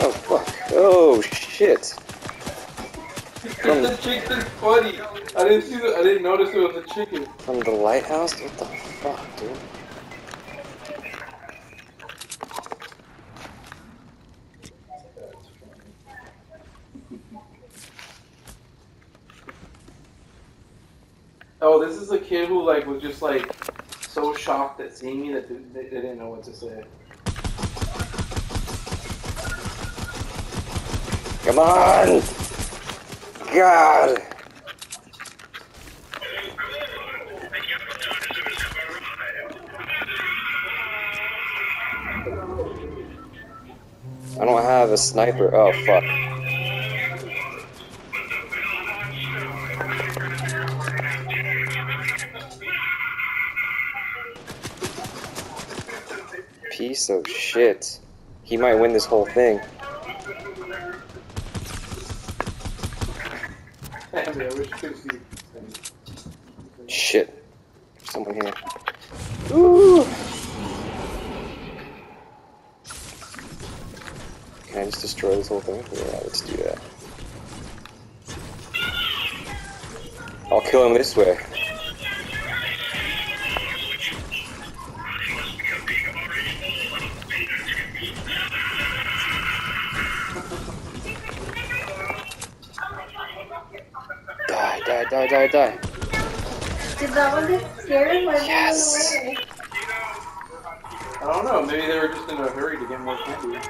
Oh fuck. Oh shit. the chicken's funny. I didn't see the, I didn't notice it was a chicken. From the lighthouse? What the fuck, dude? Oh, this is a kid who like was just like so shocked at seeing me that they, they didn't know what to say. Come on! God! I don't have a sniper. Oh, fuck. Piece of shit. He might win this whole thing. Damn it, I wish you could see. Shit. There's someone here. Ooh! Can I just destroy this whole thing? Yeah, let's do that. I'll kill him this way. Die, die, die. Did that one get scared? Why yes. away? I don't know. Maybe they were just in a hurry to get more candy.